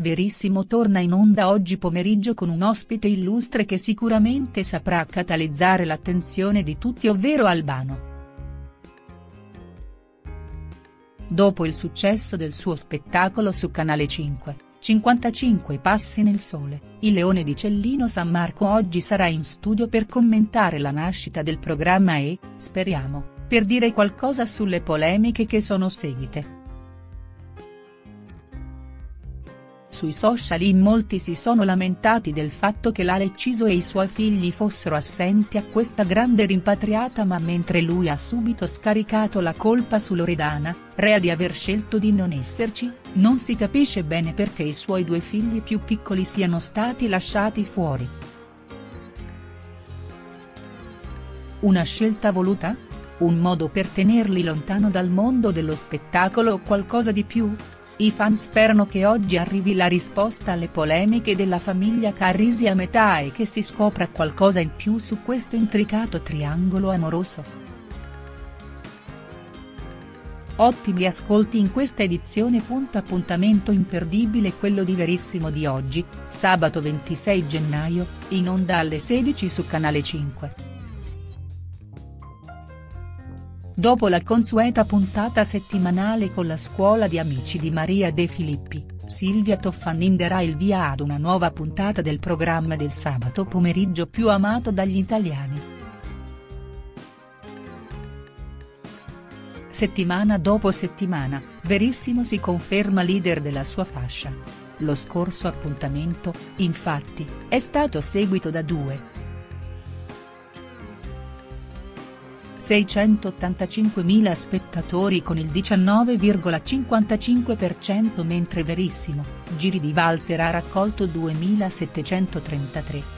Verissimo torna in onda oggi pomeriggio con un ospite illustre che sicuramente saprà catalizzare l'attenzione di tutti ovvero Albano. Dopo il successo del suo spettacolo su Canale 5, 55 passi nel sole, il leone di Cellino San Marco oggi sarà in studio per commentare la nascita del programma e, speriamo, per dire qualcosa sulle polemiche che sono seguite. Sui social in molti si sono lamentati del fatto che l'Aleciso e i suoi figli fossero assenti a questa grande rimpatriata ma mentre lui ha subito scaricato la colpa su Loredana, rea di aver scelto di non esserci, non si capisce bene perché i suoi due figli più piccoli siano stati lasciati fuori. Una scelta voluta? Un modo per tenerli lontano dal mondo dello spettacolo o qualcosa di più?. I fan sperano che oggi arrivi la risposta alle polemiche della famiglia Carrisi a metà e che si scopra qualcosa in più su questo intricato triangolo amoroso. Ottimi ascolti in questa edizione. Appuntamento imperdibile quello di Verissimo di oggi, sabato 26 gennaio, in onda alle 16 su Canale 5. Dopo la consueta puntata settimanale con la scuola di amici di Maria De Filippi, Silvia Toffanin darà il via ad una nuova puntata del programma del sabato pomeriggio più amato dagli italiani. Settimana dopo settimana, Verissimo si conferma leader della sua fascia. Lo scorso appuntamento, infatti, è stato seguito da due, 685.000 spettatori con il 19,55% mentre Verissimo, Giri di Valzer ha raccolto 2.733.